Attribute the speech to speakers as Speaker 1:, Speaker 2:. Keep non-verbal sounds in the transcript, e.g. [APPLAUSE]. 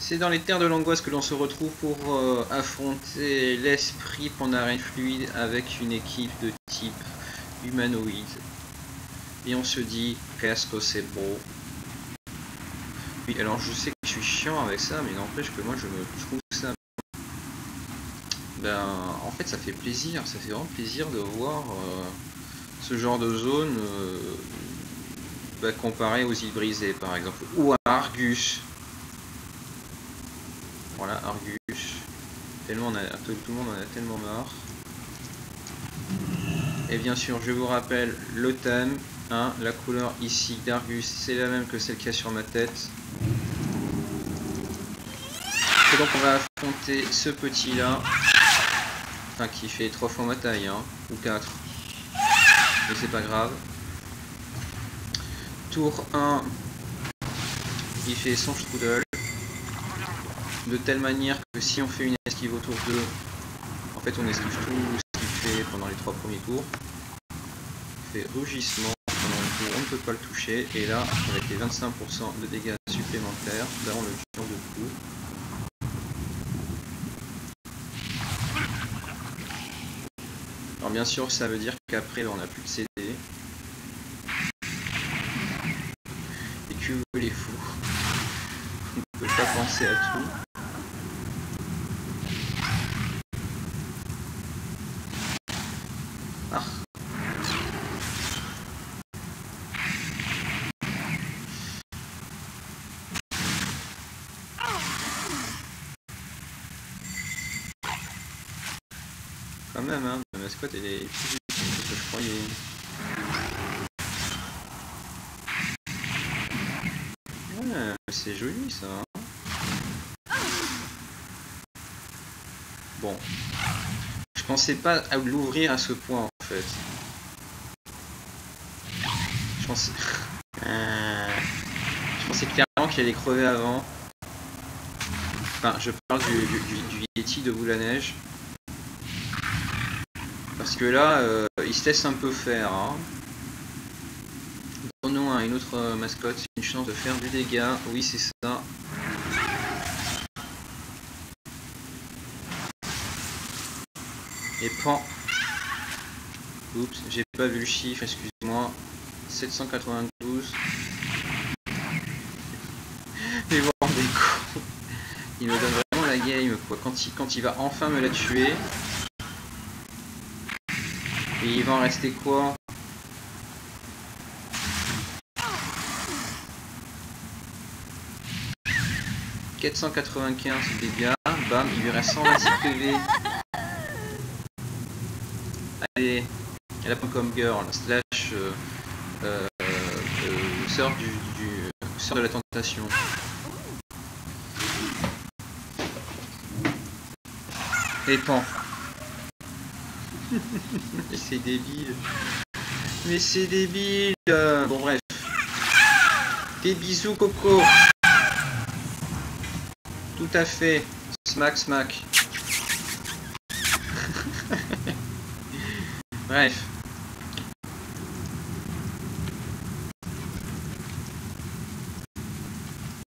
Speaker 1: C'est dans les terres de l'angoisse que l'on se retrouve pour euh, affronter l'esprit pandarin fluide avec une équipe de type humanoïde. Et on se dit, qu'est-ce que c'est beau. Oui, alors je sais que je suis chiant avec ça, mais n'empêche que moi je me trouve ça... Ben, en fait ça fait plaisir, ça fait vraiment plaisir de voir euh, ce genre de zone euh, ben, comparé aux îles brisées par exemple, ou à Argus. Voilà, Argus. Tellement on a, tout, le monde en a tellement marre. Et bien sûr, je vous rappelle le thème. Hein, la couleur ici d'Argus, c'est la même que celle qu'il y a sur ma tête. Et donc on va affronter ce petit là. Enfin, qui fait trois fois ma taille, hein, ou 4. Mais c'est pas grave. Tour 1, il fait son strudel de telle manière que si on fait une esquive au tour 2, en fait on esquive tout ce qu'il fait pendant les trois premiers tours. Il fait rugissement pendant le tour, on ne peut pas le toucher, et là, avec les 25% de dégâts supplémentaires, là on le tue en deux. Alors bien sûr, ça veut dire qu'après, on n'a plus de CD. Et que les fous. On ne peut pas penser à tout. Hein. La mascotte, elle est plus que je croyais. Ouais, c'est joli ça. Hein. Bon. Je pensais pas à l'ouvrir à ce point en fait. Je pensais... [LAUGHS] je pensais clairement qu'il allait crever avant. Enfin, je parle du, du, du Yeti de bout la neige. Parce que là, euh, il se laisse un peu faire. Hein. Donnons une autre mascotte une chance de faire du dégât. Oui, c'est ça. Et pan. Oups, j'ai pas vu le chiffre, excuse-moi. 792. [LAUGHS] Mais bon, des cons. Il me donne vraiment la game, quoi. Quand il, quand il va enfin me la tuer, il va en rester quoi « 495 dégâts, bam, il lui reste 126 PV. Allez, elle a pas comme girl, slash euh, euh, euh, du, du sœur de la tentation. Et pan. Mais c'est débile. Mais c'est débile. Bon bref. Des bisous Coco. Tout à fait. Smack smack. [LAUGHS] bref.